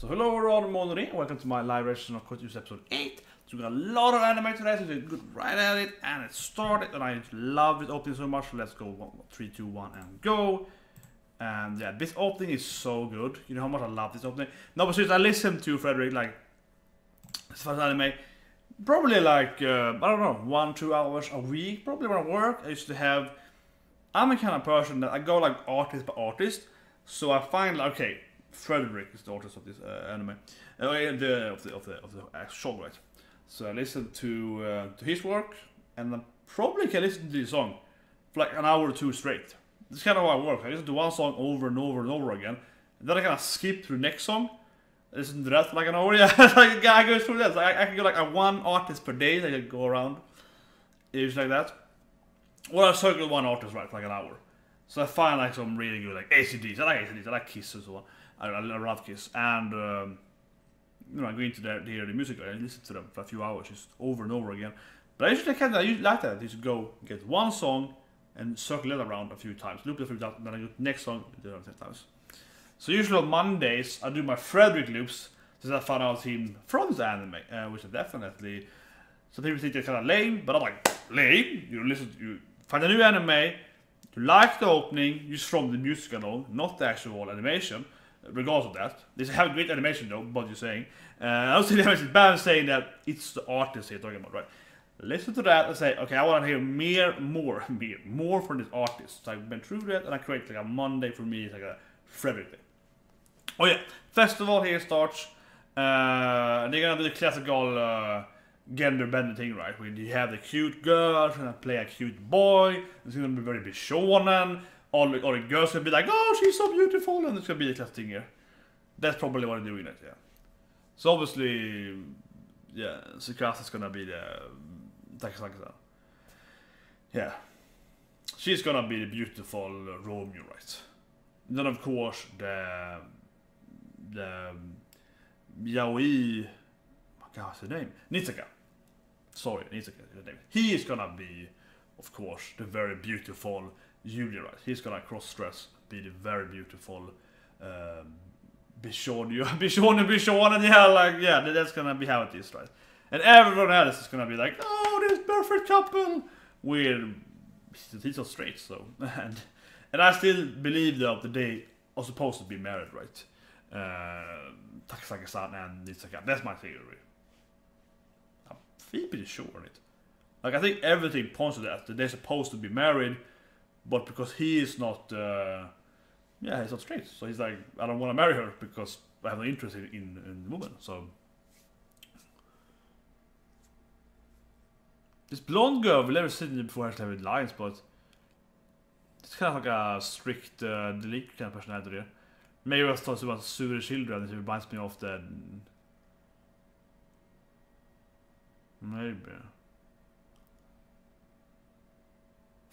So hello everyone, Monori, welcome to my live reaction of Use episode 8. So we got a lot of anime today, so we're good right at it, and it started, and I love this opening so much, let's go one, three, two, one, and go. And yeah, this opening is so good. You know how much I love this opening. No, but seriously, I listened to Frederick like this first anime, probably like uh, I don't know, one, two hours a week, probably when I work. I used to have. I'm the kind of person that I go like artist by artist, so I find like okay, Frederick is the artist of this uh, anime, uh, the, of the of the of the actual right? So I listen to uh, to his work, and I probably can listen to the song for like an hour or two straight. This is kind of how I work. I listen to one song over and over and over again, and then I kind of skip to the next song. Listen to that for like an hour. Yeah, like I go through that. So I, can go like a one artist per day. I can go around, it's like that. Or I circle one artist right for like an hour. So I find like some really good like AC/DC. I like AC/DC. I like Kiss and so on. I, I love and. Um, you know, I go into there to hear the music and listen to them for a few hours, just over and over again. But I usually of I usually like that. I just go get one song and circle it around a few times, loop it few times, then I go next song, do it ten times. So usually on Mondays I do my Frederick loops since I found out him from the anime, uh, which is definitely some people think they're kind of lame, but I'm like lame. You listen, you find a new anime, you like the opening, just from the music alone, not the actual animation regardless of that. They have great animation though, but you're saying. Uh, I was saying it's bad saying that it's the artist you're talking about, right? Listen to that and say, okay, I want to hear more, more, more, more from this artist. So I've been through that and I create like a Monday for me, it's like a Frederick thing. Oh yeah, festival here starts. Uh, they're gonna do the classical uh, gender bending thing, right? Where you have the cute girl trying to play a cute boy. It's gonna be very big shonen all the, all the girls will be like, oh, she's so beautiful, and it's gonna be a class here. That's probably what they're doing it, yeah. So obviously, yeah, Sukasa is gonna be the Takasaki-san. Yeah. She's gonna be the beautiful Romeo, right? then of course the the Yaoi, what's her name? Nisaka. Sorry, Nisaka is name. He is gonna be, of course, the very beautiful Julia, right? He's gonna cross-dress, be the very beautiful um, Bishon, Bishon Bishon, and yeah, like, yeah, that's gonna be how it is, right? And everyone else is gonna be like, oh, this perfect couple! With, he's are straight, so, and, and I still believe though the day are supposed to be married, right? Uh, Takasaki-san and Nisaka, that's my theory. I'm pretty sure on it. Like, I think everything points to that, that they're supposed to be married, but because he is not, uh, yeah, he's not straight. So he's like, I don't want to marry her because I have no interest in, in, in the woman. So this blonde girl, we've never seen before actually with lines, but it's kind of like a strict uh, delete kind of personality there. Maybe I thought about Sure Children, it reminds me of the... Maybe.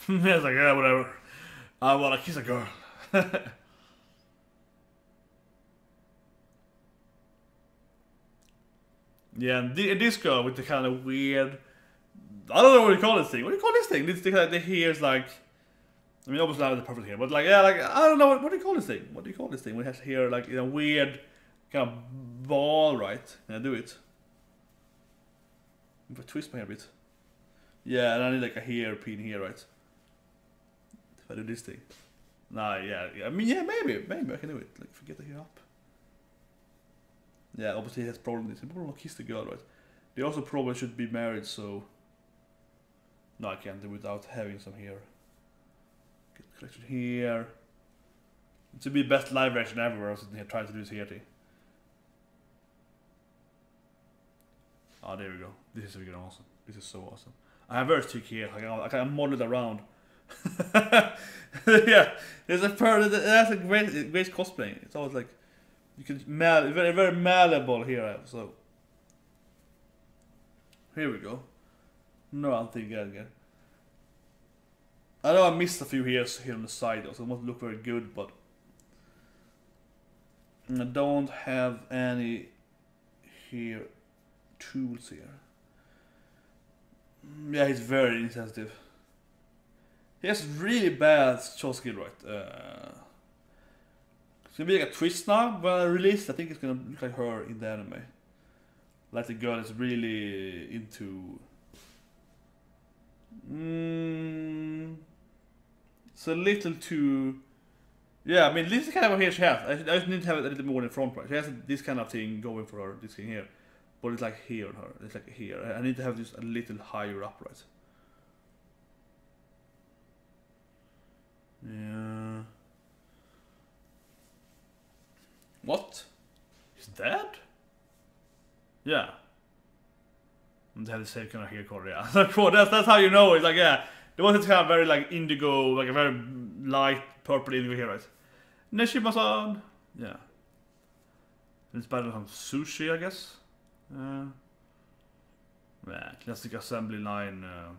it's like, yeah, whatever. I wanna kiss a girl. yeah, and this girl with the kind of weird. I don't know what you call this thing. What do you call this thing? This thing that the hair is like. I mean, obviously not the perfect hair, but like, yeah, like I don't know what, what do you call this thing. What do you call this thing? We have hair like in a weird kind of ball, right? Can I do it? If I twist my hair a bit. Yeah, and I need like a hairpin here, right? If I do this thing. Nah, yeah, yeah. I mean, yeah, maybe, maybe I can do it. Like, forget the hair up. Yeah, obviously he has problem with this. He probably kiss the girl, right? They also probably should be married, so... No, I can't do without having some hair. Get the collection here. It should be best live reaction ever. I was here trying to do this here thing. Ah, oh, there we go. This is freaking awesome. This is so awesome. I have very thick hair. I can, I can model it around. yeah, there's a part that's a great great cosplay. It's always like you can mal very very malleable here. So here we go. No, I'm thinking again. I know I missed a few hairs here on the side, so it won't look very good, but I don't have any here tools here. Yeah, he's very insensitive. He has really bad shot skill, right? Uh, It's gonna be like a twist now. When I release, I think it's gonna look like her in the anime. Like the girl is really into. Mm, it's a little too. Yeah, I mean, this is kind of what here she has. I, I just need to have it a little more in front, right? She has this kind of thing going for her, this thing here. But it's like here her. It's like here. I need to have this a little higher up, right? Yeah. What? He's dead? Yeah. And they have the same kind of hair that's, that's how you know. It's like, yeah. There was this kind of very like indigo, like a very light purple indigo here, right? Nejima-san! Yeah. It's better than sushi, I guess. Uh, yeah, classic assembly line. Uh,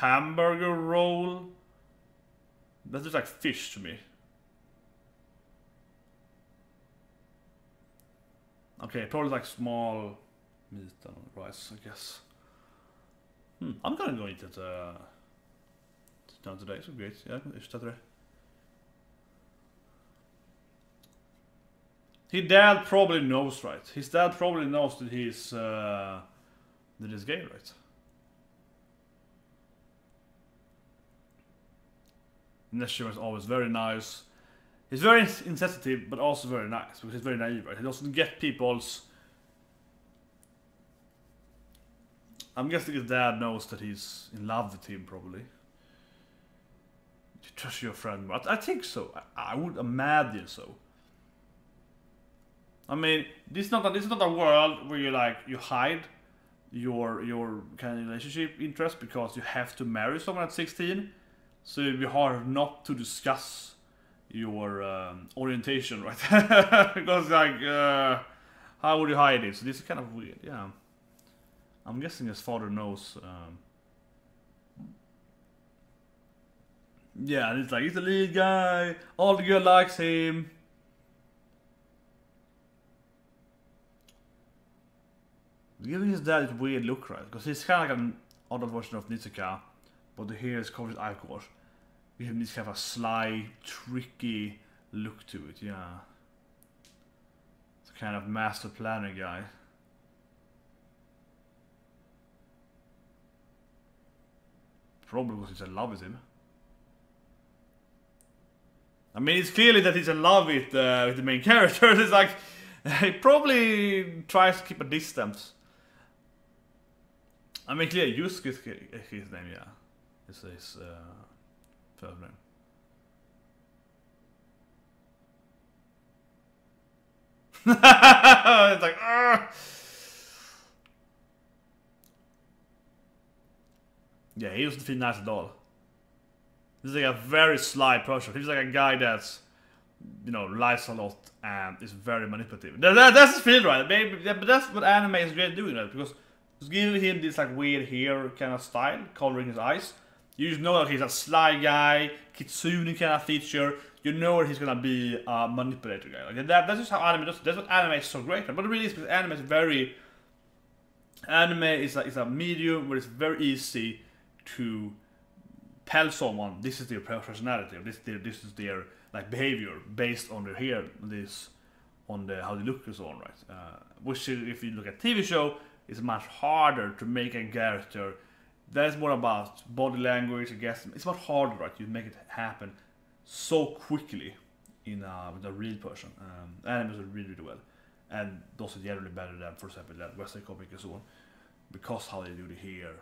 hamburger roll. That looks like fish to me. Okay, probably like small meat and rice, I guess. Hmm, I'm gonna go eat it uh, down today, så great. Ja, just det. His dad probably knows, right? His dad probably knows that he's uh, that he's gay, right? Nejima is always very nice. He's very insensitive, but also very nice because he's very naive, right? He doesn't get people's. I'm guessing his dad knows that he's in love with him, probably. You trust your friend, but I think so. I, I would imagine so. I mean, this is not a, this is not a world where you like you hide your your kind of relationship interest because you have to marry someone at 16. So be hard not to discuss your um, orientation, right? because like, uh, how would you hide it? So this is kind of weird. Yeah, I'm guessing his father knows. Um, yeah, and it's like he's the lead guy. All the girl likes him. Giving his dad this weird look, right? Because he's kind of like an adult version of Nisaka, but the hair is covered with. Give him this kind of a sly, tricky look to it, yeah. It's a kind of master planner guy. Probably because he's in love with him. I mean, it's clearly that he's in love with, uh, with the main character. It's like, he probably tries to keep a distance. I mean, clearly, Yusuke is his name, yeah. It's his uh, first it's like, Argh! Yeah, he doesn't feel nice at all. He's like a very sly person. He's like a guy that's, you know, lies a lot and is very manipulative. That, that, that's his feel, right? Maybe, but that's what anime is great doing, right? Because it's giving him this like weird hair kind of style, coloring his eyes. You just know that he's a sly guy, kitsune kind of feature. You know he's gonna be a manipulator guy. Like that, that's just how anime does. That's what anime is so great. But it really is because anime is very. Anime is a, is a medium where it's very easy to tell someone this is their personality, this their, this is their like behavior based on their hair, this on the how they look and so on, right? Uh, which if you look at TV show, it's much harder to make a character. That's more about body language, I guess. It's much harder, right? You make it happen so quickly in a, with a real person. Um, animes are really, really well. And those are generally better than, for example, that Western comic and so on. Because how they do the hair.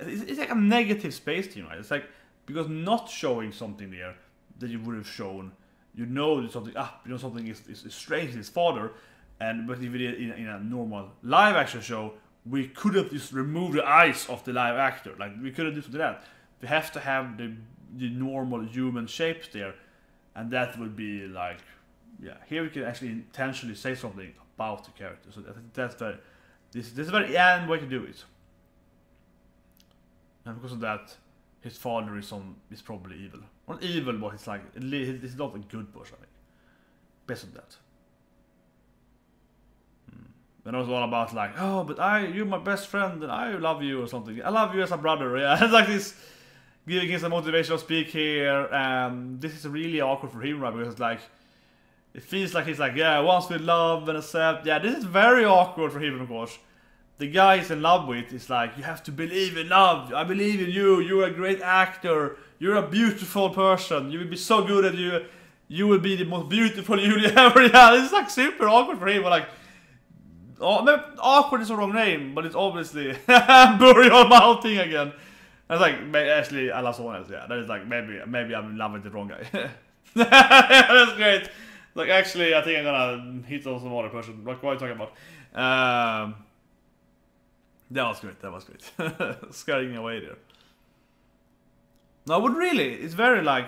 It's, it's like a negative space thing, right? It's like, because not showing something there that you would have shown, you know something, ah, you know something is, is, is strange in his father, and but if we did in, in a normal live action show, we could have just removed the eyes of the live actor. Like we could have just done that. We have to have the the normal human shapes there, and that would be like, yeah. Here we can actually intentionally say something about the character. So that's very this this is very end way to do it. And because of that, his father is on is probably evil. Not evil, but he's like he's not a good person. I think. Based on that. Then it was all about like, oh, but I, you're my best friend, and I love you or something. I love you as a brother. Yeah, it's like this. giving him some motivational speak here. and this is really awkward for him, right? Because it's like, it feels like he's like, yeah, once we love and accept. Yeah, this is very awkward for him, of course. The guy he's in love with is like, you have to believe in love. I believe in you. You're a great actor. You're a beautiful person. You will be so good at you. You will be the most beautiful Julia ever. Yeah, this is like super awkward for him. But like, oh, awkward is the wrong name, but it's obviously mouth thing again. I was like, actually, I love someone else. Yeah, that is like maybe maybe I'm in love with the wrong guy. That's great. Like actually, I think I'm gonna hit on some other person. Like, what are you talking about? Um, that was great. That was great. Scaring away there. No, but really, it's very like.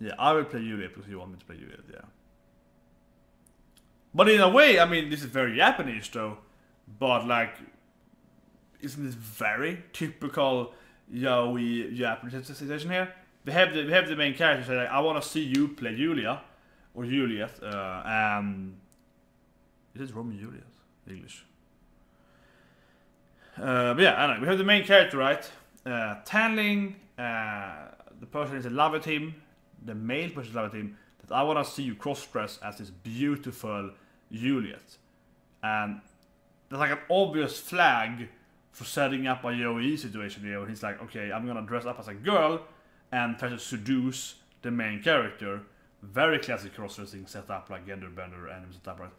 Yeah, I will play Juliet because you want me to play Juliet. Yeah. But in a way, I mean, this is very Japanese though. But like, isn't this very typical yaoi Japanese situation here? We have the we have the main character say like, I want to see you play Julia or Juliet. Uh, um, is it Romeo Juliet English? Uh, but yeah, I know. We have the main character, right? Uh, Tanling, uh, the person is in love with him, the male person is in love with him, that I want to see you cross-dress as this beautiful Juliet. And there's like an obvious flag for setting up a yaoi situation here, where he's like, okay, I'm gonna dress up as a girl and try to seduce the main character. Very classic cross-dressing setup, like gender bender anime setup, right?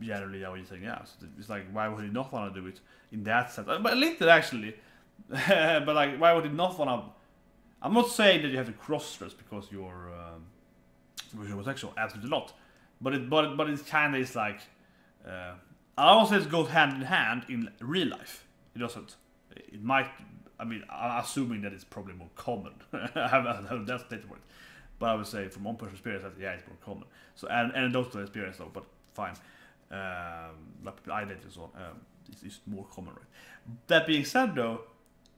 generally yaoi thing. Yeah, so it's like why would he not want to do it in that sense? But a little actually, but like why would he not want to? I'm not saying that you have to cross dress because you're um, homosexual. Absolutely not. But it but but it's kind of is like uh, I don't say it goes hand in hand in real life. It doesn't. It might. I mean, I'm assuming that it's probably more common. I haven't heard that data it. But I would say from one person's experience, that, yeah, it's more common. So and anecdotal experience though, but fine um, like identity and so on, um, it's, it's, more common, right? That being said, though,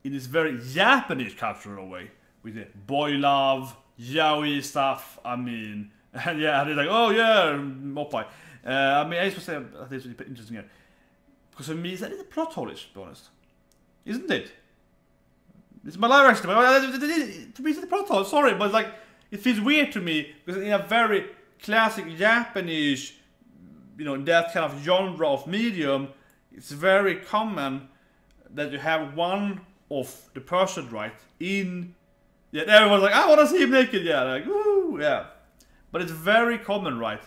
in this very Japanese cultural way, with the boy love, yaoi stuff, I mean, and yeah, they're like, oh yeah, oppai. Uh, I mean, I want to say, I think it's really interesting here. Because for me, it's a little plot hole-ish, to be honest. Isn't it? It's my live reaction, but to me, it's a plot hole, sorry, but like, it feels weird to me, because in a very classic Japanese you know that kind of genre of medium, it's very common that you have one of the person right in. Yeah, everyone's like, I want to see him naked. Yeah, like, woo, yeah. But it's very common, right,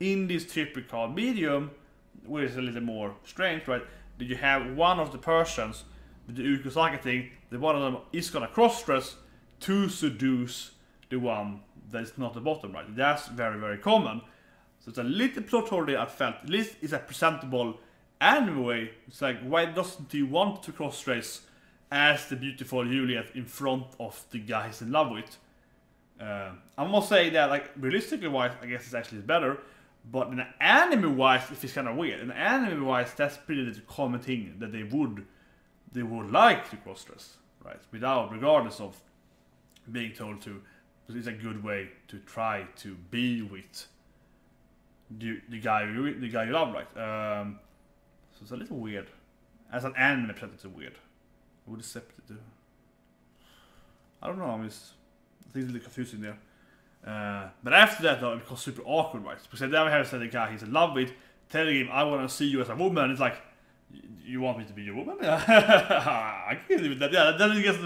in this typical medium, which is a little more strange, right? That you have one of the persons with the Ukosaka thing, that one of them is gonna cross-dress to seduce the one that is not the bottom, right? That's very, very common. So it's a little plot hole I felt. At least it's a presentable anyway. It's like, why doesn't he want to cross-dress as the beautiful Juliet in front of the guy he's in love with? Uh, I must say that, like, realistically wise, I guess it's actually better. But in anime wise, it feels kind of weird. In anime wise, that's pretty the common thing that they would, they would like to cross-dress, right? Without, regardless of being told to. It's a good way to try to be with the, the guy you the guy you love, right? Um, so it's a little weird. As an anime it's weird. I would accept it. I don't know. I'm just A little confusing there. Uh, but after that, though, it becomes super awkward, right? Because then we have said the guy he's in love with, telling him, "I want to see you as a woman." It's like, you want me to be your woman? I can't even that. Yeah, then it gets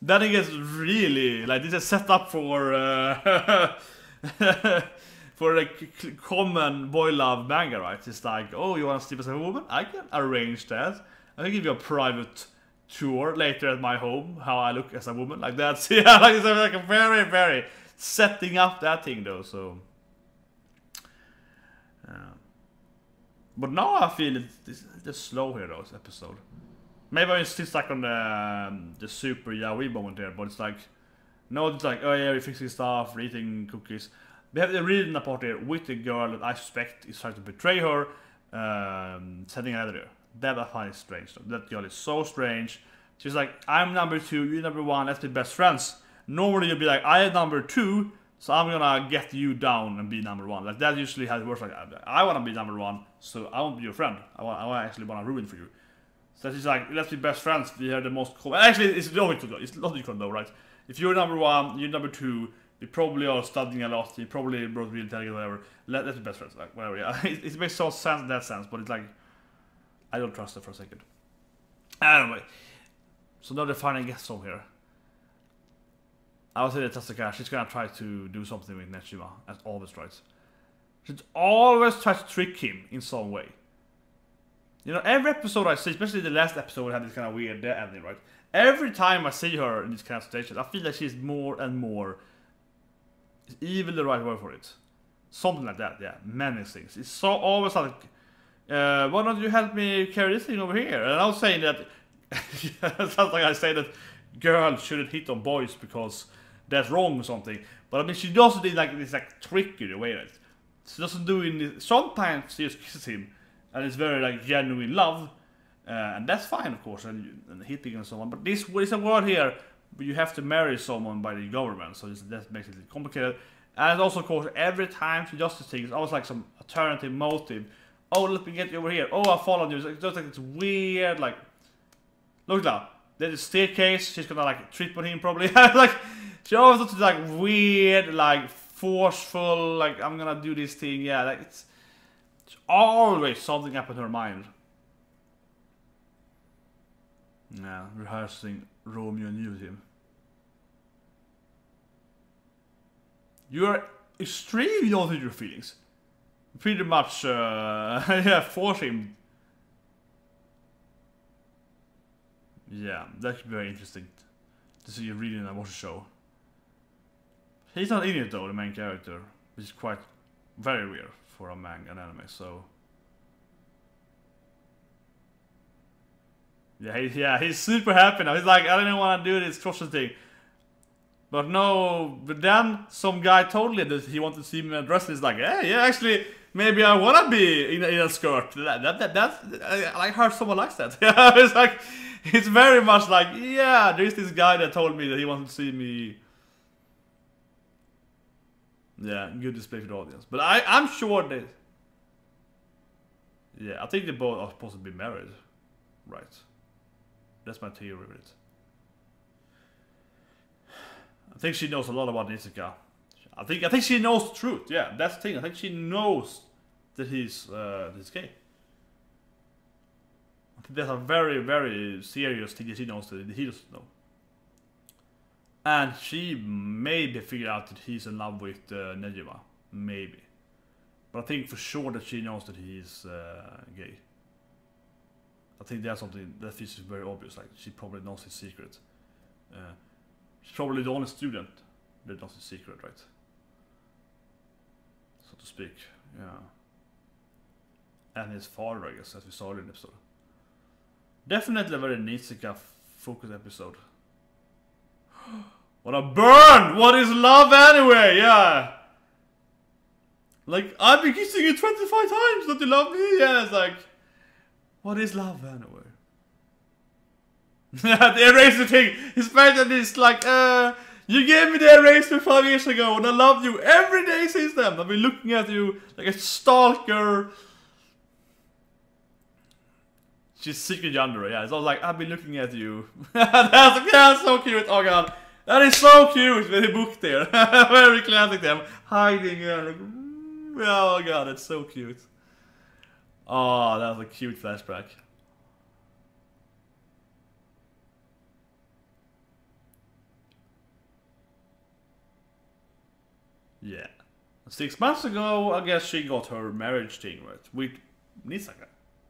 then it gets really like this is set up for. Uh, for a common boy love manga, right? It's like, oh, you want to sleep as a woman? I can arrange that. I can give you a private tour later at my home, how I look as a woman. Like that's yeah, like it's like a very, very setting up that thing though. So, uh, but now I feel it's, just slow here though. This episode. Maybe I'm still stuck on the um, the super yaoi moment there, but it's like, no, it's like, oh yeah, we're fixing stuff, we're eating cookies. We have the reading part here with the girl that I suspect is trying to betray her, um, setting another there. That I find is strange. Though. That girl is so strange. She's like, I'm number two, you're number one, let's be best friends. Normally you'd be like, I am number two, so I'm gonna get you down and be number one. Like that usually it works. Like I want to be number one, so I won't be your friend. I want, I actually want to ruin for you. So she's like, let's be best friends. We are the most common. Actually, it's logical. It's logical though, right? If you're number one, you're number two. You probably are studying a lot. You probably both really intelligent, whatever. Let, let's be best friends, like whatever. Yeah, it, it makes so sense in that sense, but it's like I don't trust her for a second. Anyway, so now they're finding guest song here. I would say that Tatsuka, she's gonna try to do something with Nejima, as always tries. She's always tries to trick him in some way. You know, every episode I see, especially the last episode had this kind of weird ending, right? Every time I see her in these kind of situations, I feel like she's more and more. Is evil the right word for it? Something like that, yeah. Many things. It's so always like, uh, why don't you help me carry this thing over here? And I was saying that, sounds like I say that girls shouldn't hit on boys because that's wrong or something. But I mean, she does it in like this like tricky way. She doesn't do it. Sometimes she just kisses him and it's very like genuine love, uh, and that's fine, of course, and, and hitting and so on. But this is a word here, you have to marry someone by the government, so that makes it complicated. And also, of course, every time she does this thing, it's always like some alternative motive. Oh, let me get you over here. Oh, I followed you. It's just like it's weird. Like, look now. There's a staircase. She's gonna like trip on him probably. like, she always does like weird, like forceful. Like, I'm gonna do this thing. Yeah, like it's always something up in her mind. Yeah, rehearsing Romeo and Juliet. You are extremely honest with your feelings. Pretty much, uh, yeah, force him. Yeah, that could be very interesting to see you reading and watch a show. He's not in it though, the main character, which is quite very weird for a manga and anime, so... Yeah, he, yeah, he's super happy now. He's like, I don't want to do this crosses thing. But no, but then some guy told me that he wanted to see me dressed. He's like, hey, yeah, actually, maybe I wanna be in a, in a skirt. That, that, that, that, I, I heard someone likes that. It's like, it's very much like, yeah, there's this guy that told me that he wants to see me yeah, good display for the audience. But I, I'm sure that... Yeah, I think they both are supposed to be married. Right. That's my theory with it. I think she knows a lot about Nisaka. I think I think she knows the truth. Yeah, that's the thing. I think she knows that he's uh, he's gay. I think that's a very very serious thing that she knows that he doesn't know. And she maybe figured out that he's in love with uh, Nejima. Maybe. But I think for sure that she knows that he's uh, gay. I think that's something that is very obvious. Like she probably knows his secret. Uh, she's probably the only student that knows his secret, right? So to speak. Yeah. And his father, I guess, as we saw in the episode. Definitely a very Nisaka focused episode. What a burn! What is love anyway? Yeah. Like, I've been kissing you 25 times, don't you love me? Yeah, it's like, what is love anyway? the eraser thing, his parent is like, uh, you gave me the eraser five years ago and I love you every day since then. I've been looking at you like a stalker. She's secretly under, yeah. It's all like, I've been looking at you. that's, that's so cute. Oh god. That is so cute with the book there. Very classic them. Hiding there. Mm, oh god, that's so cute. Oh, that was a cute flashback. Yeah. Six months ago, I guess she got her marriage thing right with Nisaka.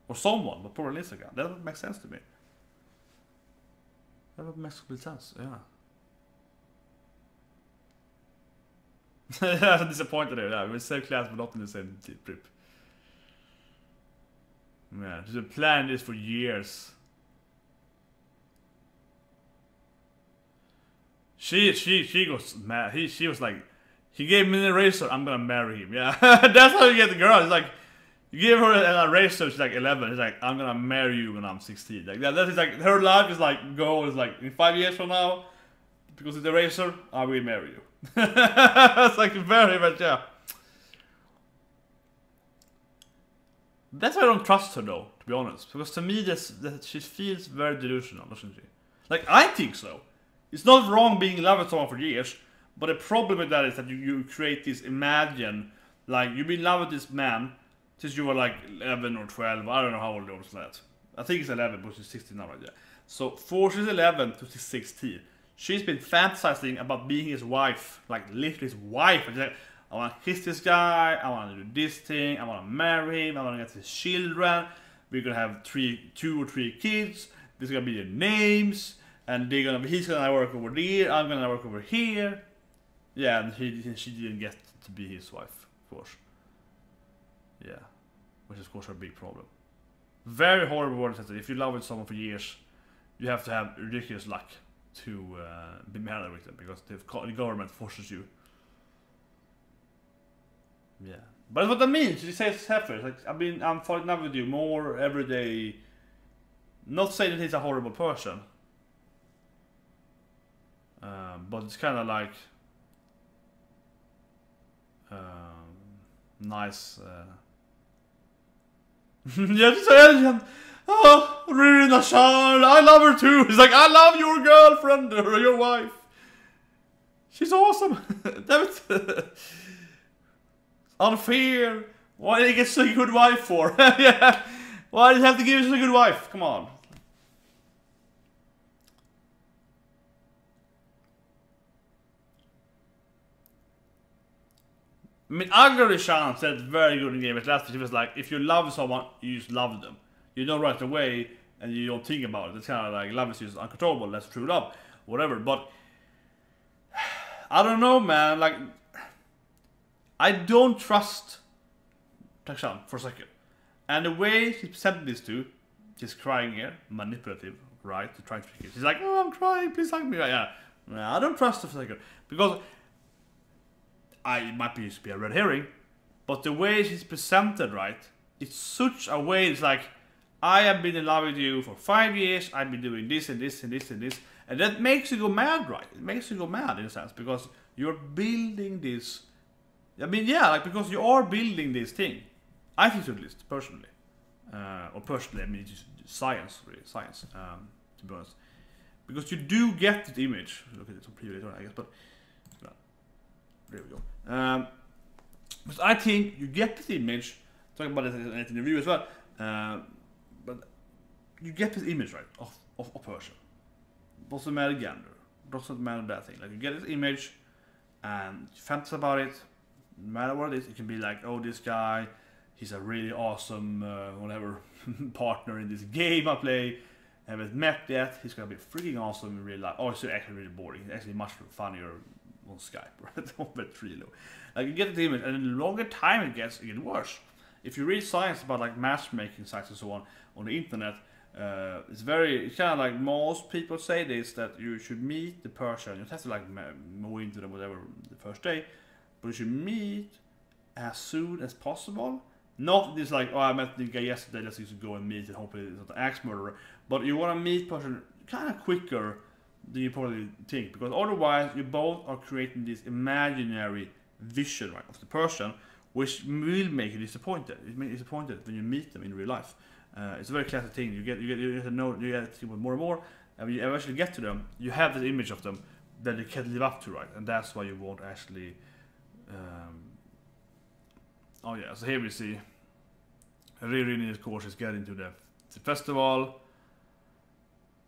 Or someone, but probably Nisaka. That would make sense to me. That would make complete sense, yeah. I'm disappointed there. Yeah, we're the same class, but not in the same trip. Yeah, the plan is for years. She she she was mad. He she was like, he gave me an eraser. I'm gonna marry him. Yeah, that's how you get the girl. It's like you give her an eraser. She's like 11. He's like, I'm gonna marry you when I'm 16. Like that. That is like her life is like goal is like in five years from now, because of the eraser, I will marry you. it's like very much, yeah. That's why I don't trust her though, to be honest. Because to me, this, that she feels very delusional, doesn't she? Like, I think so. It's not wrong being in love with someone for years, but the problem with that is that you, you create this imagine, like, you've been in love with this man since you were like 11 or 12, I don't know how old you was that. I think it's 11, but she's 16 now, right? Yeah. So, for she's 11 to she's 16, she's been fantasizing about being his wife, like, literally his wife. Like, I want to kiss this guy, I want to do this thing, I want to marry him, I want to get his children, we're gonna have three, two or three kids, this is gonna be their names, and they're gonna be, he's gonna work over there, I'm gonna work over here. Yeah, and he, she didn't get to be his wife, of course. Yeah, which is of course a big problem. Very horrible word if you love with someone for years, you have to have ridiculous luck to uh, be married with them because the government forces you yeah. But what that means, he says Heifer, like, I mean, I'm falling in love with you more every day. Not saying that he's a horrible person. Um, but it's kind of like nice. Uh, yeah, just oh, Rina Charles, I love her too. He's like, I love your girlfriend or your wife. She's awesome. Damn it unfair. Why did he get such a good wife for? yeah. Why did he have to give us a good wife? Come on. I mean, Agri Shan said very good in Game last week. He was like, if you love someone, you just love them. You don't right away and you don't think about it. It's kind of like love is just uncontrollable. That's true love, whatever. But I don't know, man. Like I don't trust Takshan for a second. And the way he presented this to, he's crying here, manipulative, right? To try to trick it. He's like, oh, I'm crying, please hug me. Yeah, yeah. I don't trust him for a second. Because I it might be, be a red herring, but the way he's presented, right? It's such a way, it's like, I have been in love with you for five years, I've been doing this and this and this and this. And that makes you go mad, right? It makes you go mad in a sense, because you're building this I mean, yeah, like because you are building this thing. I think so at least, personally. Uh, or personally, I mean, just science, really, science, um, to be honest. Because you do get the image. Look at it on preview later, I guess, but there we go. Um, I think you get this image. Talking about it in an interview as well. Uh, but you get this image right of of a person. Doesn't matter gender. Doesn't matter that thing. Like you get this image, and you fantasize about it no matter what it is, it can be like, oh, this guy, he's a really awesome, uh, whatever, partner in this game I play. I haven't met yet. He's gonna be freaking awesome in real life. Oh, it's actually really boring. It's actually much funnier on Skype, right? on Trilo. Like you get the image, and the longer time it gets, it gets worse. If you read science about like matchmaking sites and so on on the internet, uh, it's very it's kind of like most people say this that you should meet the person. You have to like move into them whatever the first day, but you should meet as soon as possible. Not this like, oh, I met the guy yesterday, let's just go and meet and hopefully it's not an axe murderer. But you want to meet person kind of quicker you probably think. Because otherwise, you both are creating this imaginary vision right, of the person, which will make you disappointed. It makes you disappointed when you meet them in real life. Uh, it's a very classic thing. You get you get you get to know you get to more and more, and when you eventually get to them, you have this image of them that you can't live up to, right? And that's why you won't actually um, oh yeah, so here we see Really, Ririn, of course, is getting to the, the festival.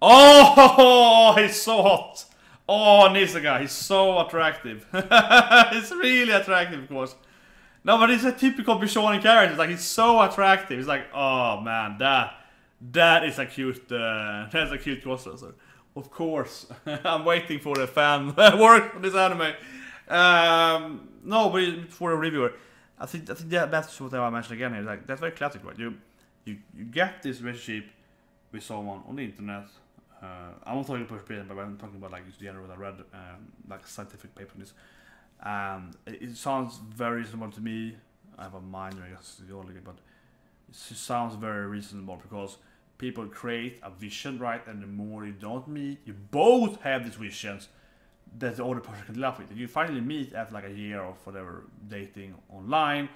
Oh, he's so hot! Oh, Nisaka, he's so attractive. he's really attractive, of course. No, but he's a typical Bishonen character. It's Like he's so attractive. He's like, oh man, that that is a cute, uh, that's a cute crossover. Of course, I'm waiting for the fan work on this anime. Um, no, but for a reviewer, I think I think that, that's what I mentioned again here. Like that's very classic, right? You you you get this relationship with someone on the internet. Uh, I'm not talking about person, but I'm talking about like general. I read um, like scientific paper on this, and it, it, sounds very reasonable to me. I have a minor, I guess, but it sounds very reasonable because people create a vision, right? And the more you don't meet, you both have these visions that the other person can laugh with. You finally meet after like a year of whatever dating online,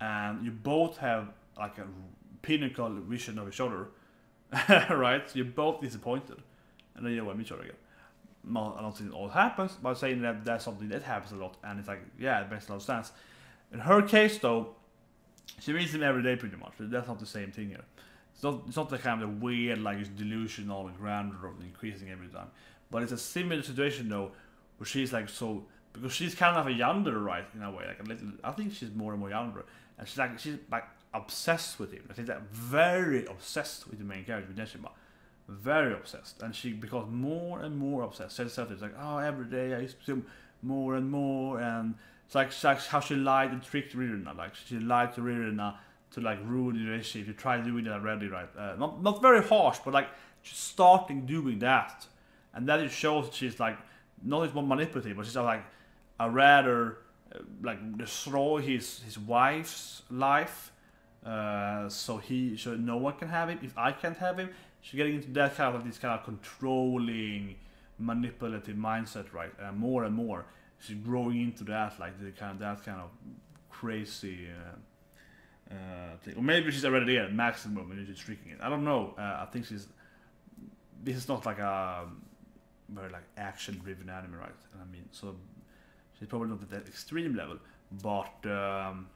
and you both have like a pinnacle vision of each other, right? So you're both disappointed, and then you know want each other again. No, I don't think it all happens, but I'm saying that that's something that happens a lot, and it's like, yeah, it makes a lot of sense. In her case, though, she meets him every day pretty much. But that's not the same thing here. It's not. It's not the kind of weird, like delusional and grandeur of increasing every time. But it's a similar situation though, where she's like so because she's kind of a younger, right? In a way, like a little. I think she's more and more younger, and she's like she's like obsessed with him. I think that very obsessed with the main character, with Nejima. Very obsessed, and she becomes more and more obsessed. Says it's like, oh, every day I used more and more, and it's like, it's like how she lied and tricked Ririna. Like she lied to Ririna to like ruin the relationship. You try doing that already, right? Uh, not not very harsh, but like she's starting doing that, and that it shows she's like not as more manipulative, but she's like a rather uh, like destroy his his wife's life, uh, so he so no one can have him. If I can't have him, she's getting into that kind of this kind of controlling, manipulative mindset, right? And more and more, she's growing into that, like the kind of that kind of crazy. Uh, uh, thing. Or maybe she's already there, maximum, and she's streaking it. I don't know. Uh, I think she's. This is not like a very like action-driven anime, right? I mean, so she's probably not at that extreme level, but um,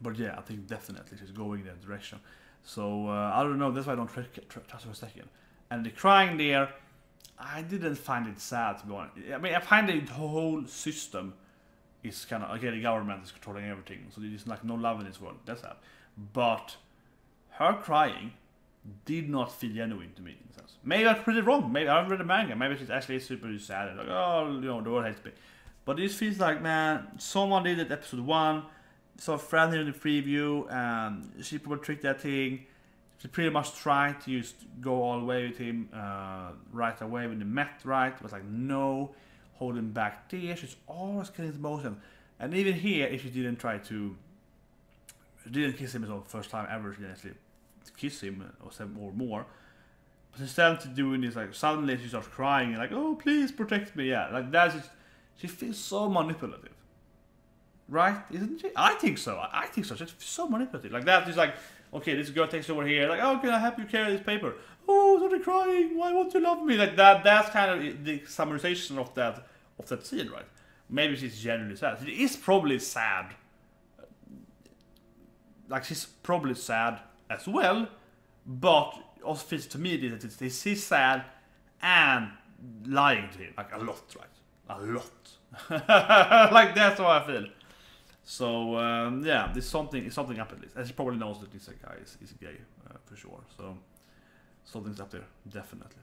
but yeah, I think definitely she's going in that direction. So uh, I don't know. That's why I don't tr- tr- trust her a second. And the crying there, I didn't find it sad to be honest. I mean, I find the whole system is kind of okay. The government is controlling everything, so there's like no love in this world. That's sad. But her crying did not feel genuine to me in a sense. Maybe I'm pretty wrong. Maybe I've read the manga. Maybe she's actually super sad and like, oh, you know, the world hates me. But this feels like, man, someone did it episode one, saw a friend in the preview, and she probably tricked that thing. She pretty much tried to just go all the way with him uh, right away when they met, right? It was like, no, holding back there. She's always getting emotion. And even here, if she didn't try to, didn't kiss him for the first time ever, she didn't actually kiss him or say more more. But instead of doing this, like suddenly she starts crying, like, "Oh, please protect me!" Yeah, like that's just she feels so manipulative, right? Isn't she? I think so. I think so. She's so manipulative. Like that. She's like, "Okay, this girl takes over here. Like, oh, can I help you carry this paper? Oh, start crying. Why won't you love me? Like that. That's kind of the summarization of that of that scene, right? Maybe she's genuinely sad. She is probably sad. Like she's probably sad as well, but also feels to me that it's, it's he's sad and lying to him like a lot, right? A lot. like that's how I feel. So um, yeah, there's something something up at least. And he probably knows that this guy is, is gay uh, for sure. So something's up there, definitely.